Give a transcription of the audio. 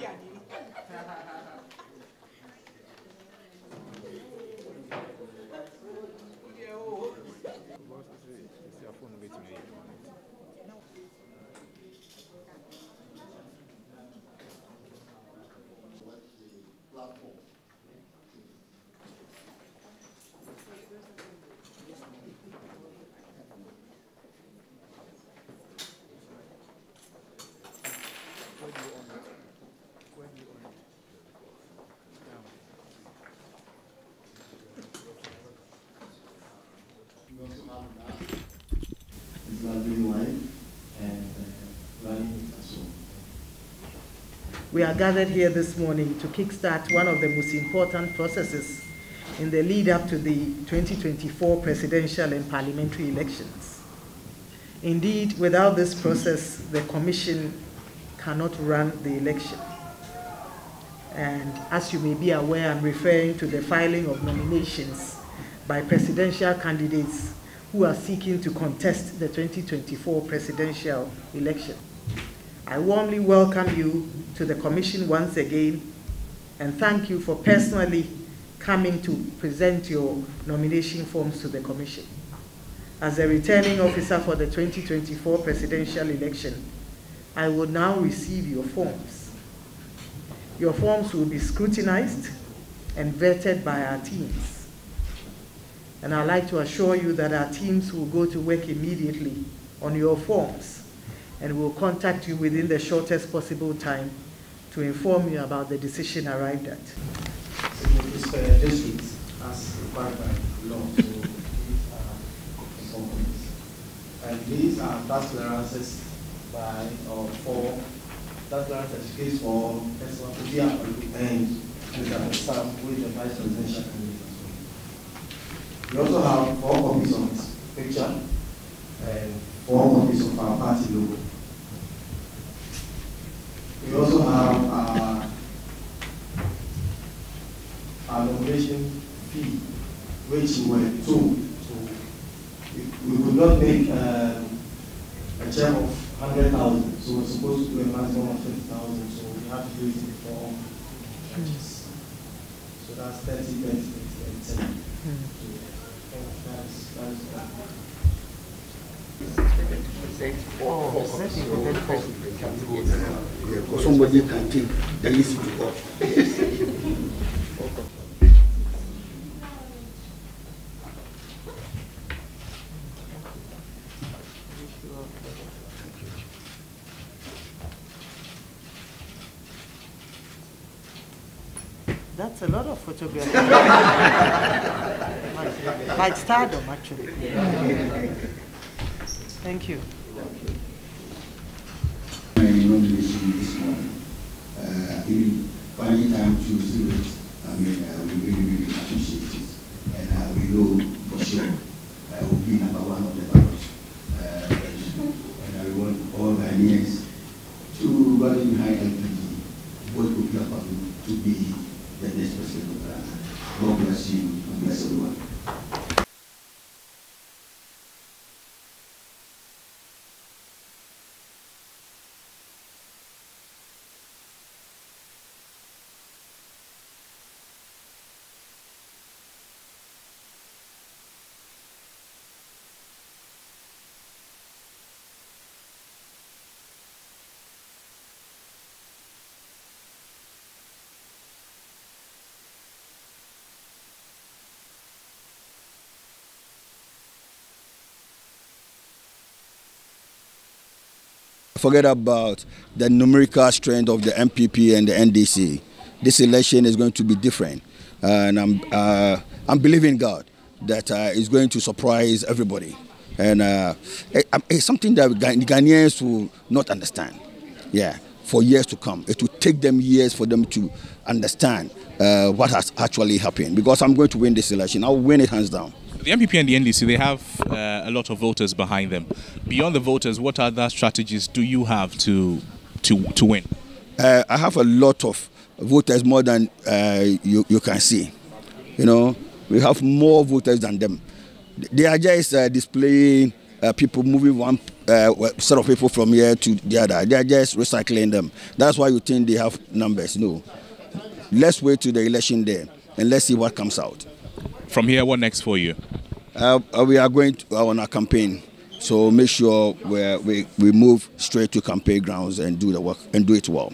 อย่างนี้ We are gathered here this morning to kickstart one of the most important processes in the lead up to the 2024 presidential and parliamentary elections. Indeed, without this process, the Commission cannot run the election. And as you may be aware, I'm referring to the filing of nominations by presidential candidates who are seeking to contest the 2024 presidential election. I warmly welcome you to the Commission once again and thank you for personally coming to present your nomination forms to the Commission. As a returning officer for the 2024 presidential election, I will now receive your forms. Your forms will be scrutinized and vetted by our teams. And I'd like to assure you that our teams will go to work immediately on your forms and will contact you within the shortest possible time to inform you about the decision arrived at. It's uh, districts as required by law companies. And these are tax clearances by or for tax clearance certificates for personal and with the vice presidential candidate. We also have four copies of his picture and four copies of our party logo. We also have uh, our nomination fee, which we were to, we, we could not make uh, a check of 100,000, so we're supposed to do a maximum of 50,000, so we have to do it in four. So that's 30, 30, 30, 30. That's, that's, that's, Somebody can take the list to God. That's a lot of photography. like, like stardom, actually. Thank you. Uh, finding time to do it, I mean, uh, really, really appreciate it. And uh, we know for sure I will be number one of the ballot. Uh, and I want all Ghanaians to rally behind LPG, vote for Peter Pablo to be the next president of Ghana. God bless you and bless everyone. Forget about the numerical strength of the NPP and the NDC. This election is going to be different, and I'm uh, I'm believing God that uh, it's going to surprise everybody, and uh, it, it's something that the Ghanaians will not understand. Yeah, for years to come, it will take them years for them to understand uh, what has actually happened. Because I'm going to win this election, I'll win it hands down. The NPP and the NDC, they have uh, a lot of voters behind them. Beyond the voters, what other strategies do you have to to to win? Uh, I have a lot of voters, more than uh, you you can see. You know, we have more voters than them. They are just uh, displaying uh, people moving one uh, set of people from here to the other. They are just recycling them. That's why you think they have numbers. No. Let's wait to the election day and let's see what comes out. From here, what next for you? Uh, uh we are going to, uh, on a campaign, so make sure we we we move straight to campaign grounds and do the work and do it well.